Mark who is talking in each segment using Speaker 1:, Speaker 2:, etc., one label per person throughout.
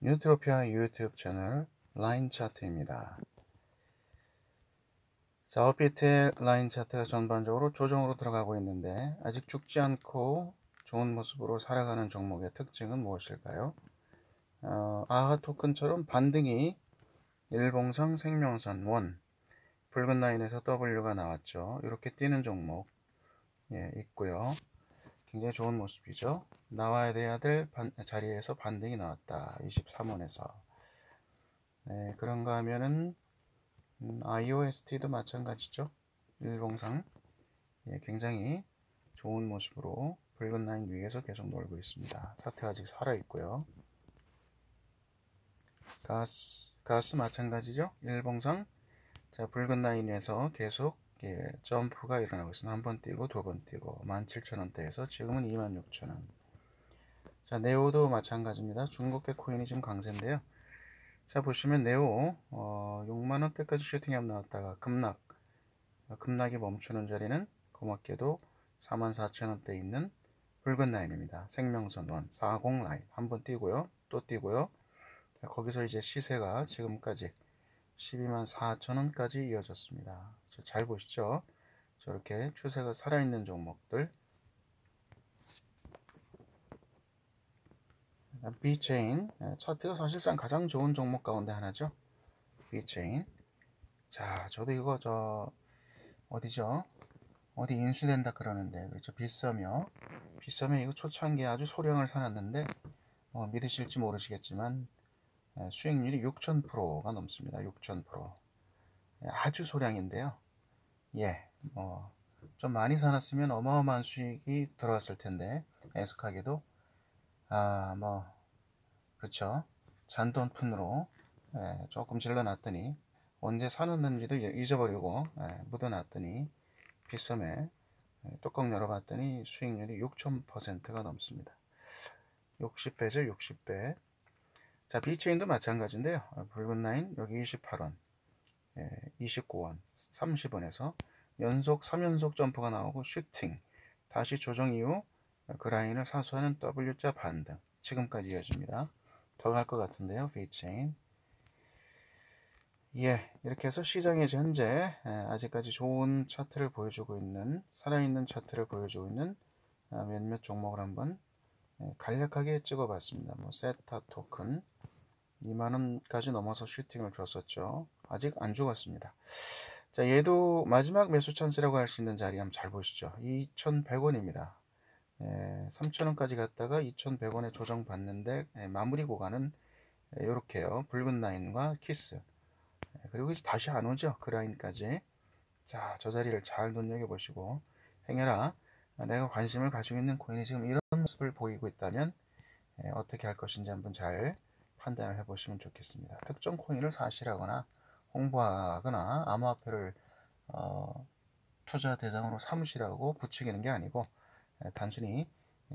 Speaker 1: 뉴트로피아 유튜브 채널 라인 차트입니다. 자, 업비트의 라인 차트가 전반적으로 조정으로 들어가고 있는데 아직 죽지 않고 좋은 모습으로 살아가는 종목의 특징은 무엇일까요? 어, 아하 토큰처럼 반등이 일봉상 생명선 원 붉은 라인에서 W가 나왔죠. 이렇게 뛰는 종목 예, 있고요. 굉장히 좋은 모습이죠. 나와야 돼야 될 반, 자리에서 반등이 나왔다. 23원에서. 네, 그런가 하면은 음, IOST도 마찬가지죠. 일봉상 예, 굉장히 좋은 모습으로 붉은 라인 위에서 계속 놀고 있습니다. 차트 아직 살아 있고요. 가스 가스 마찬가지죠. 일봉상 자 붉은 라인에서 계속 예, 점프가 일어나고 있습니다. 한 번 뛰고 두 번 뛰고 17,000원대에서 지금은 26,000원. 자 네오도 마찬가지입니다. 중국계 코인이 지금 강세인데요. 자 보시면 네오 어, 6만 원대까지 슈팅앱 나왔다가 급락 어, 급락이 멈추는 자리는 고맙게도 44,000원대 있는 붉은 라인입니다. 생명선 원 40 라인 한 번 뛰고요. 또 뛰고요. 자, 거기서 이제 시세가 지금까지 12만 4천원까지 이어졌습니다. 잘 보시죠. 저렇게 추세가 살아있는 종목들 B체인 예, 차트가 사실상 가장 좋은 종목 가운데 하나죠. B체인 자 저도 이거 저 어디죠? 어디 인수된다 그러는데 그렇죠 비싸며 비싸며 이거 초창기에 아주 소량을 사놨는데 어, 믿으실지 모르시겠지만 예, 수익률이 6,000%가 넘습니다. 6,000% 예, 아주 소량인데요. 예, 뭐 좀 많이 사놨으면 어마어마한 수익이 들어왔을 텐데 애석하게도 아, 뭐 그렇죠. 잔돈 푼으로 예, 조금 질러놨더니 언제 사놨는지도 잊어버리고 예, 묻어놨더니 빗썸에 예, 뚜껑 열어봤더니 수익률이 6,000%가 넘습니다. 60배죠, 60배. 자, 비체인도 마찬가지인데요. 어, 붉은 라인 여기 28원, 예, 29원, 30원에서 연속 3연속 점프가 나오고 슈팅, 다시 조정 이후 그 라인을 사수하는 W자 반등, 지금까지 이어집니다. 더 갈 것 같은데요, 비체인. 예, 이렇게 해서 시장에 현재 예, 아직까지 좋은 차트를 보여주고 있는 살아있는 차트를 보여주고 있는 아, 몇몇 종목을 한번 예, 간략하게 찍어봤습니다. 뭐 세타 토큰 2만원까지 넘어서 슈팅을 줬었죠. 아직 안 죽었습니다. 자 얘도 마지막 매수 찬스라고 할 수 있는 자리 한번 잘 보시죠. 2,100원입니다. 예, 3,000원까지 갔다가 2,100원에 조정받는데 예, 마무리 구간은 이렇게요. 붉은 라인과 키스 예, 그리고 이제 다시 안 오죠. 그 라인까지 자 저 자리를 잘 눈여겨보시고 행여라 내가 관심을 가지고 있는 코인이 지금 이런 모습을 보이고 있다면 예, 어떻게 할 것인지 한번 잘 판단을 해보시면 좋겠습니다. 특정 코인을 사시라거나 홍보하거나 암호화폐를 어, 투자 대상으로 삼으시라고 부추기는 게 아니고 예, 단순히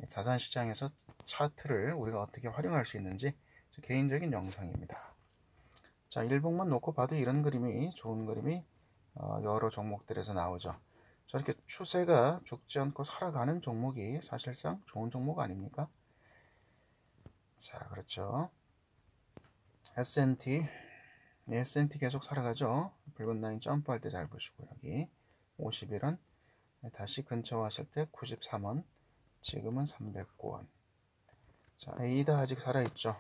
Speaker 1: 자산 시장에서 차트를 우리가 어떻게 활용할 수 있는지 개인적인 영상입니다. 자, 일봉만 놓고 봐도 이런 그림이 좋은 그림이 어, 여러 종목들에서 나오죠. 저렇게 추세가 죽지 않고 살아가는 종목이 사실상 좋은 종목 아닙니까? 자, 그렇죠. S&T 네, S&T 계속 살아가죠. 붉은 라인 점프할 때 잘 보시고 여기 51원 다시 근처 왔을 때 93원 지금은 309원 자 에이다 아직 살아있죠.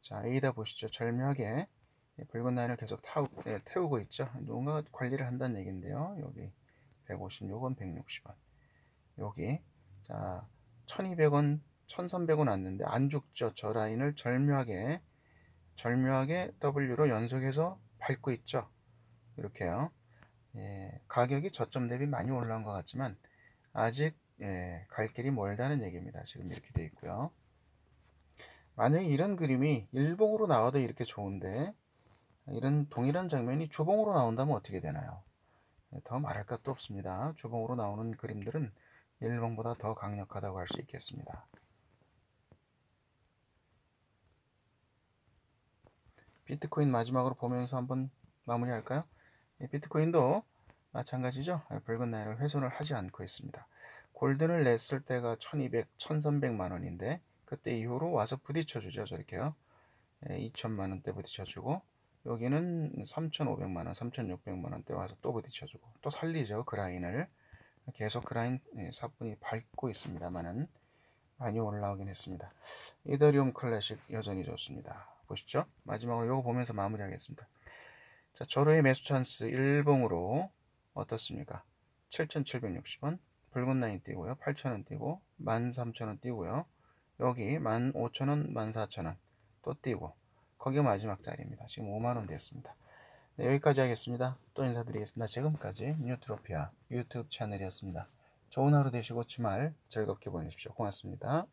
Speaker 1: 자 에이다 보시죠. 절묘하게 붉은 라인을 계속 타우, 예, 태우고 있죠. 누군가 관리를 한다는 얘기인데요. 여기 156원, 160원. 여기 자 1200원, 1300원 왔는데 안 죽죠. 저 라인을 절묘하게 절묘하게 W로 연속해서 밟고 있죠. 이렇게요. 예, 가격이 저점 대비 많이 올라온 것 같지만 아직 예, 갈 길이 멀다는 얘기입니다. 지금 이렇게 돼 있고요. 만약에 이런 그림이 일봉으로 나와도 이렇게 좋은데 이런 동일한 장면이 주봉으로 나온다면 어떻게 되나요? 네, 더 말할 것도 없습니다. 주봉으로 나오는 그림들은 일봉보다 더 강력하다고 할 수 있겠습니다. 비트코인 마지막으로 보면서 한번 마무리할까요? 비트코인도 마찬가지죠. 붉은 라인을 훼손을 하지 않고 있습니다. 골든을 냈을 때가 1200, 1300만 원인데 그때 이후로 와서 부딪혀 주죠. 저렇게요. 2천만 원대 부딪혀 주고 여기는 3,500만 원, 3,600만 원대 와서 또 부딪혀 주고 또 살리죠 그 라인을 계속 그 라인 예, 사분이 밟고 있습니다만은 많이 올라오긴 했습니다. 이더리움 클래식 여전히 좋습니다. 보시죠. 마지막으로 이거 보면서 마무리하겠습니다. 자, 조로의 매수 찬스 일봉으로 어떻습니까? 7,760원 붉은 라인 띄고요. 8,000원 띄고 13,000원 띄고요. 여기 15,000원, 14,000원 또 띄고 거기가 마지막 자리입니다. 지금 5만원 됐습니다. 네, 여기까지 하겠습니다. 또 인사드리겠습니다. 지금까지 뉴트로피아 유튜브 채널이었습니다. 좋은 하루 되시고 주말 즐겁게 보내십시오. 고맙습니다.